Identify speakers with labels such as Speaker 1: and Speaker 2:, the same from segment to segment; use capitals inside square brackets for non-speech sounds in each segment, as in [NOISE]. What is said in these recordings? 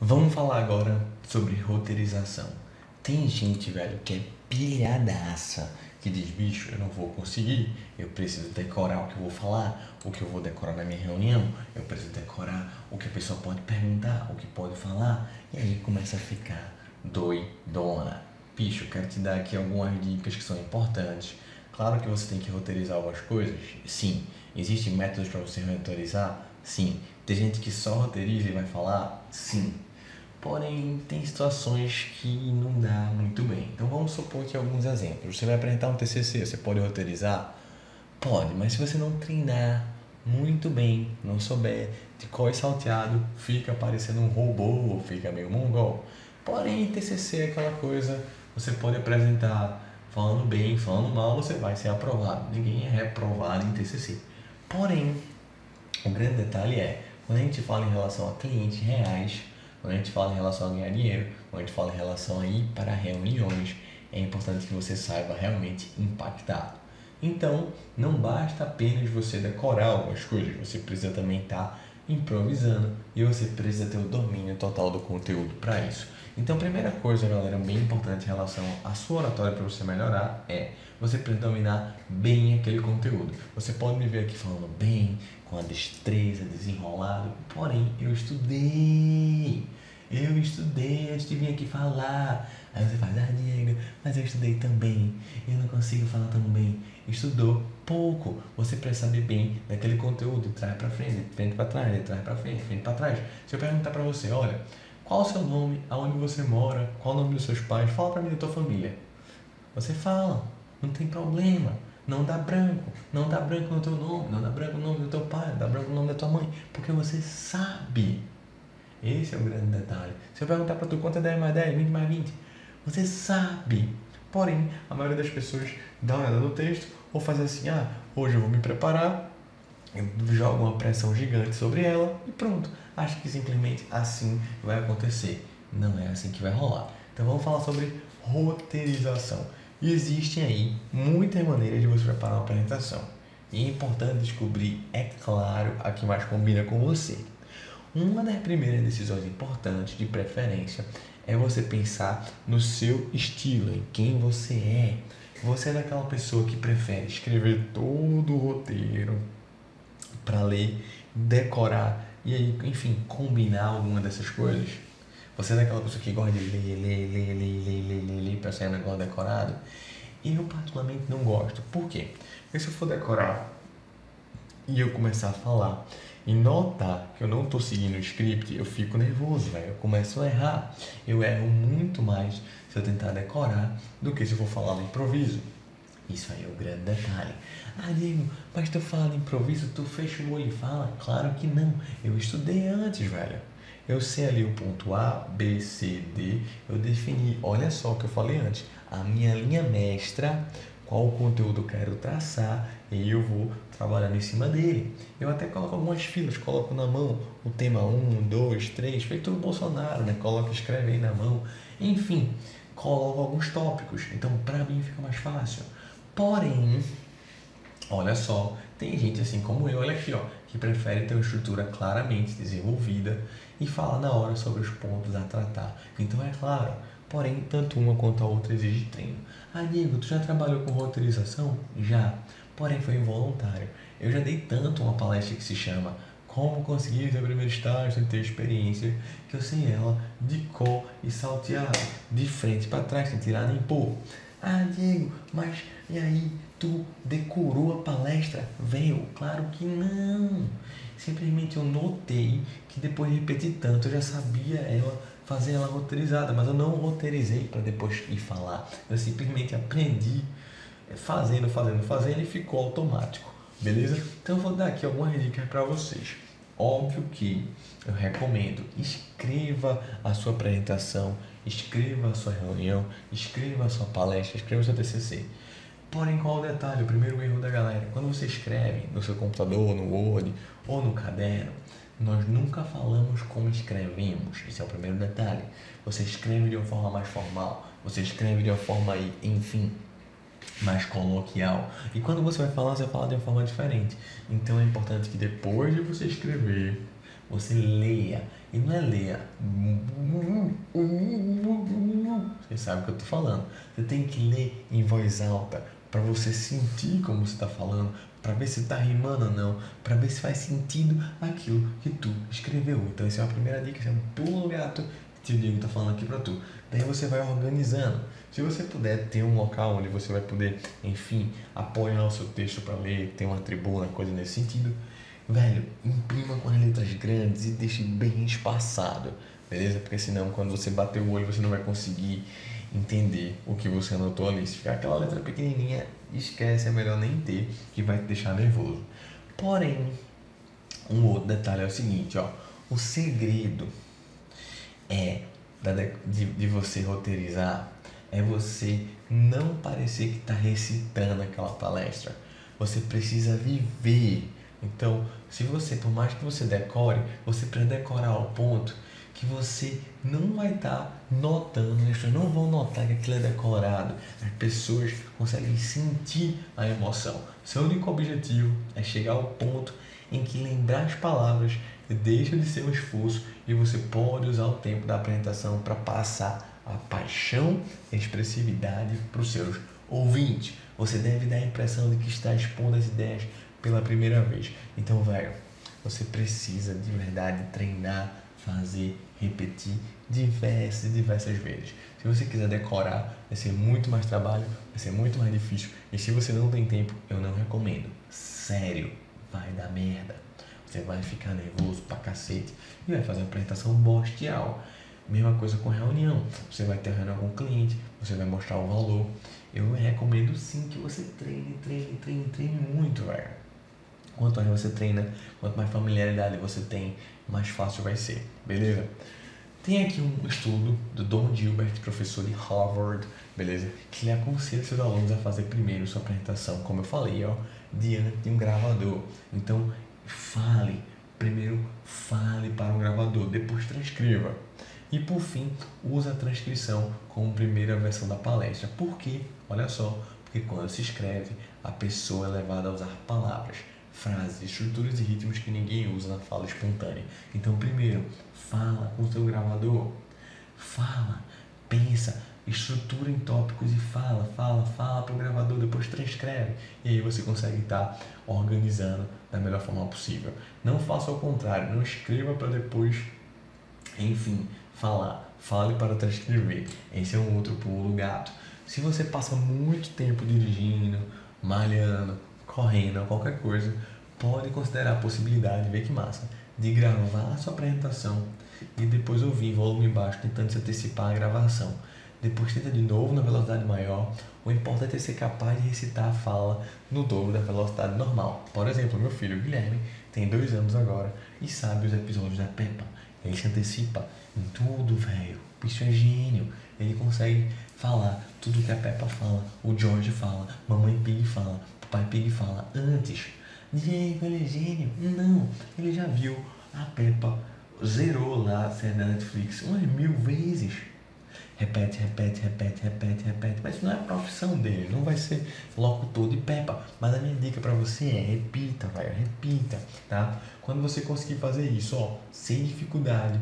Speaker 1: Vamos falar agora sobre roteirização. Tem gente, velho, que é pilhadaça, que diz, bicho, eu não vou conseguir, eu preciso decorar o que eu vou falar, o que eu vou decorar na minha reunião, eu preciso decorar o que a pessoa pode perguntar, o que pode falar, e aí começa a ficar doidona. Bicho, eu quero te dar aqui algumas dicas que são importantes. Claro que você tem que roteirizar algumas coisas, sim. Existem métodos para você roteirizar? Sim. Tem gente que só roteiriza e vai falar? Sim. Porém, tem situações que não dá muito bem. Então vamos supor que alguns exemplos. Você vai apresentar um TCC, você pode roteirizar? Pode, mas se você não treinar muito bem, não souber de qual é salteado, fica parecendo um robô, fica meio mongol. Porém, TCC é aquela coisa, você pode apresentar falando bem, falando mal, você vai ser aprovado. Ninguém é reprovado em TCC. Porém, o grande detalhe é, quando a gente fala em relação a clientes reais, quando a gente fala em relação a ganhar dinheiro, quando a gente fala em relação a ir para reuniões, é importante que você saiba realmente impactar. Então, não basta apenas você decorar algumas coisas, você precisa também estar tá improvisando e você precisa ter o domínio total do conteúdo para isso. Então, primeira coisa, galera, bem importante em relação à sua oratória para você melhorar é você precisa dominar bem aquele conteúdo. Você pode me ver aqui falando bem, com a destreza, desenrolado, porém eu estudei. Eu estudei antes de vir aqui falar. Aí você faz, ah, Diego, mas eu estudei também. Eu não consigo falar tão bem. Estudou pouco. Você precisa saber bem daquele conteúdo, de trás para frente, frente para trás, de trás para frente, frente para trás. Se eu perguntar para você, olha, qual o seu nome, aonde você mora, qual o nome dos seus pais, fala para mim da tua família. Você fala, não tem problema. Não dá branco, não dá branco no teu nome, não dá branco no nome do teu pai, não dá branco no nome da tua mãe, porque você sabe. Esse é o grande detalhe. Se eu perguntar para tu quanto é 10 mais 10, 20 mais 20, você sabe. Porém, a maioria das pessoas dá uma olhada no texto ou faz assim: ah, hoje eu vou me preparar, joga uma pressão gigante sobre ela e pronto. Acho que simplesmente assim vai acontecer. Não é assim que vai rolar. Então vamos falar sobre roteirização. Existem aí muitas maneiras de você preparar uma apresentação. E é importante descobrir, é claro, a que mais combina com você. Uma das primeiras decisões importantes, de preferência, é você pensar no seu estilo, em quem você é. Você é daquela pessoa que prefere escrever todo o roteiro para ler, decorar e aí, enfim, combinar alguma dessas coisas? Você é daquela pessoa que gosta de ler, ler, ler, ler, ler, ler, ler, ler para sair um negócio decorado? Eu particularmente não gosto. Por quê? Porque se eu for decorar e eu começar a falar e notar que eu não estou seguindo o script, eu fico nervoso, velho. Eu começo a errar. Eu erro muito mais se eu tentar decorar do que se eu for falar no improviso. Isso aí é o grande detalhe. Ah, Diego, mas tu fala de improviso, tu fecha o olho e fala? Claro que não. Eu estudei antes, velho. Eu sei ali o ponto A, B, C, D. Eu defini, olha só o que eu falei antes, a minha linha mestra, qual o conteúdo eu quero traçar e eu vou trabalhando em cima dele. Eu até coloco algumas filas, coloco na mão o tema 1, 2, 3, feito o Bolsonaro, né? Coloca, escreve aí na mão. Enfim, coloco alguns tópicos. Então, para mim fica mais fácil. Porém, olha só, tem gente assim como eu, olha aqui, ó, que prefere ter uma estrutura claramente desenvolvida e fala na hora sobre os pontos a tratar. Então é claro, porém, tanto uma quanto a outra exige treino. Ah, tu já trabalhou com roteirização? Já, porém foi involuntário. Eu já dei tanto uma palestra que se chama Como conseguir seu primeiro estágio sem ter experiência, que eu sei ela de cor e salteado, de frente para trás, sem tirar nem pôr. Ah, Diego, mas e aí? Tu decorou a palestra? Veio? Claro que não. Simplesmente eu notei que depois de repetir tanto, eu já sabia ela fazer ela roteirizada, mas eu não roteirizei para depois ir falar. Eu simplesmente aprendi fazendo, fazendo, fazendo e ficou automático. Beleza? Então eu vou dar aqui algumas dicas para vocês. Óbvio que eu recomendo, escreva a sua apresentação, escreva a sua reunião, escreva a sua palestra, escreva o seu TCC. Porém, qual o detalhe? O primeiro erro da galera, quando você escreve no seu computador, no Word ou no caderno, nós nunca falamos como escrevemos. Esse é o primeiro detalhe. Você escreve de uma forma mais formal, você escreve de uma forma, enfim, mais coloquial. E quando você vai falar, você fala de uma forma diferente. Então é importante que depois de você escrever, você leia. E não é leia. Você sabe o que eu tô falando. Você tem que ler em voz alta para você sentir como você está falando, para ver se está rimando ou não, para ver se faz sentido aquilo que tu escreveu. Então, essa é a primeira dica, esse é um pulo gato que o Diego está falando aqui para tu. Daí você vai organizando. Se você puder ter um local onde você vai poder, enfim, apoiar o seu texto para ler, ter uma tribuna, coisa nesse sentido, velho, imprima com as letras grandes e deixe bem espaçado, beleza? Porque senão quando você bater o olho você não vai conseguir entender o que você anotou ali. Se ficar aquela letra pequenininha, esquece, é melhor nem ter, que vai te deixar nervoso. Porém, um outro detalhe é o seguinte, ó, o segredo é de, de você roteirizar é você não parecer que está recitando aquela palestra. Você precisa viver. Então, se você, por mais que você decore, você precisa decorar ao ponto que você não vai estar tá notando, as pessoas não vão notar que aquilo é decorado. As pessoas conseguem sentir a emoção. Seu único objetivo é chegar ao ponto em que lembrar as palavras deixa de ser um esforço e você pode usar o tempo da apresentação para passar a paixão e a expressividade para os seus ouvintes. Você deve dar a impressão de que está expondo as ideias pela primeira vez. Então, velho, você precisa de verdade treinar, fazer, repetir diversas e diversas vezes. Se você quiser decorar, vai ser muito mais trabalho, vai ser muito mais difícil. E se você não tem tempo, eu não recomendo. Sério, vai dar merda. Você vai ficar nervoso pra cacete e vai fazer uma apresentação bostial. Mesma coisa com reunião. Você vai ter reunião com o cliente, você vai mostrar o valor. Eu recomendo sim que você treine, treine, treine, treine muito, velho. Quanto mais você treina, quanto mais familiaridade você tem, mais fácil vai ser, beleza? Tem aqui um estudo do Don Gilbert, professor de Harvard, beleza? Que ele aconselha seus alunos a fazer primeiro sua apresentação, como eu falei, ó, diante de um gravador. Então, fale, primeiro fale para um gravador, depois transcreva. E por fim, usa a transcrição como primeira versão da palestra. Por quê? Olha só, porque quando se escreve, a pessoa é levada a usar palavras, frases, estruturas e ritmos que ninguém usa na fala espontânea. Então, primeiro, fala com seu gravador. Fala, pensa, estrutura em tópicos e fala, fala, fala para o gravador, depois transcreve. E aí você consegue estar tá organizando da melhor forma possível. Não faça o contrário, não escreva para depois, enfim, falar. Fale para transcrever. Esse é um outro pulo gato. Se você passa muito tempo dirigindo, malhando, correndo, qualquer coisa, pode considerar a possibilidade, vê que massa, de gravar a sua apresentação e depois ouvir em volume baixo, tentando se antecipar a gravação. Depois tenta de novo na velocidade maior. O importante é ser capaz de recitar a fala no dobro da velocidade normal. Por exemplo, meu filho Guilherme tem dois anos agora e sabe os episódios da Peppa. Ele se antecipa em tudo, velho. O bicho é gênio. Ele consegue falar tudo que a Peppa fala, o George fala, Mamãe Pig fala, Papai Pig fala antes. Diego, ele é gênio. Não, ele já viu a Peppa, zerou lá a série da Netflix umas mil vezes. Repete, repete, repete, repete, repete. Mas não é a profissão dele, não vai ser locutor de Peppa. Mas a minha dica para você é repita, vai, repita, tá? Quando você conseguir fazer isso, ó, sem dificuldade,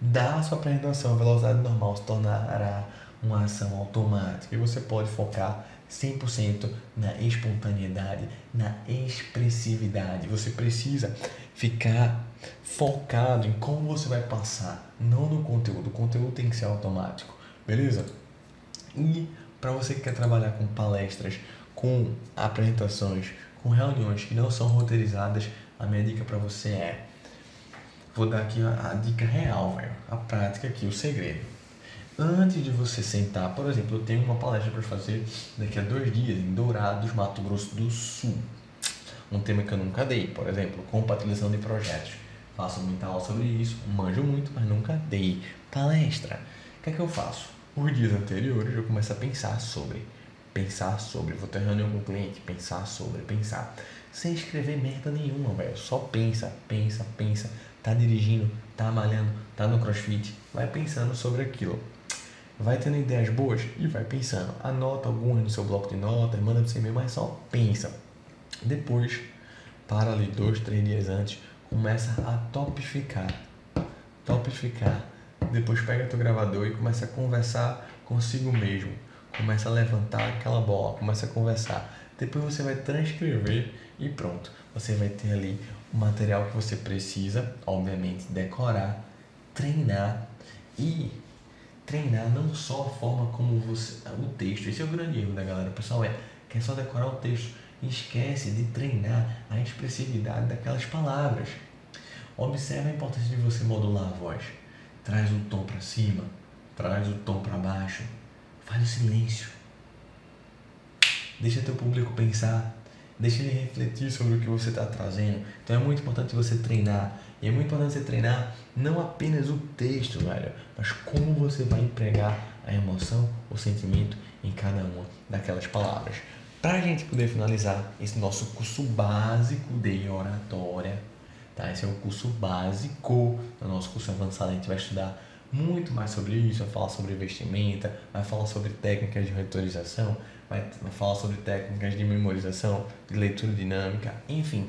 Speaker 1: da sua apresentação a velocidade normal se tornará uma ação automática e você pode focar 100% na espontaneidade, na expressividade. Você precisa ficar focado em como você vai passar, não no conteúdo. O conteúdo tem que ser automático, beleza? E para você que quer trabalhar com palestras, com apresentações, com reuniões que não são roteirizadas, a minha dica para você é Vou dar aqui a, a dica real, velho. A prática aqui, o segredo. Antes de você sentar, por exemplo, eu tenho uma palestra para fazer daqui a dois dias em Dourados, Mato Grosso do Sul. Um tema que eu nunca dei, por exemplo, compartilhação de projetos. Faço muita aula sobre isso, manjo muito, mas nunca dei palestra. O que é que eu faço? Os dias anteriores eu começo a pensar sobre. Pensar sobre. Vou ter reunião com o cliente, pensar sobre, pensar. Sem escrever merda nenhuma, velho. Só pensa, pensa, pensa tá dirigindo, tá malhando, tá no crossfit, vai pensando sobre aquilo. Vai tendo ideias boas e vai pensando. Anota algumas no seu bloco de notas, manda para você e-mail, mas só pensa. Depois, para ali dois, três dias antes, começa a topificar. Topificar. Depois pega teu gravador e começa a conversar consigo mesmo. Começa a levantar aquela bola, começa a conversar. Depois você vai transcrever e pronto. Você vai ter ali o material que você precisa, obviamente, decorar, treinar e treinar não só a forma como você. o texto. Esse é o grande erro da galera. O pessoal é quer só decorar o texto esquece de treinar a expressividade daquelas palavras. Observe a importância de você modular a voz. Traz o tom para cima, traz o tom para baixo, faz o silêncio. Deixa teu público pensar, deixa ele refletir sobre o que você está trazendo. Então é muito importante você treinar. E é muito importante você treinar não apenas o texto, velho, mas como você vai empregar a emoção, o sentimento em cada uma daquelas palavras. Para a gente poder finalizar esse nosso curso básico de oratória, tá? Esse é o curso básico do nosso curso avançado. A gente vai estudar muito mais sobre isso, vai falar sobre vestimenta, vai falar sobre técnicas de retorização, vai falar sobre técnicas de memorização, de leitura dinâmica, enfim.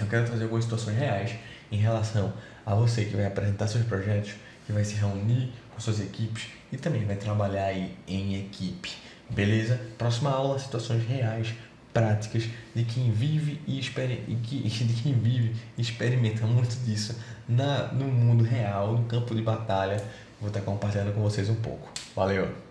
Speaker 1: Eu quero trazer algumas situações reais em relação a você que vai apresentar seus projetos, que vai se reunir com suas equipes e também vai trabalhar aí em equipe. Beleza? Próxima aula, situações reais, práticas de quem vive e, experi e que, [LAUGHS] de quem vive experimenta muito disso na, no mundo real, no campo de batalha. Vou estar compartilhando com vocês um pouco. Valeu!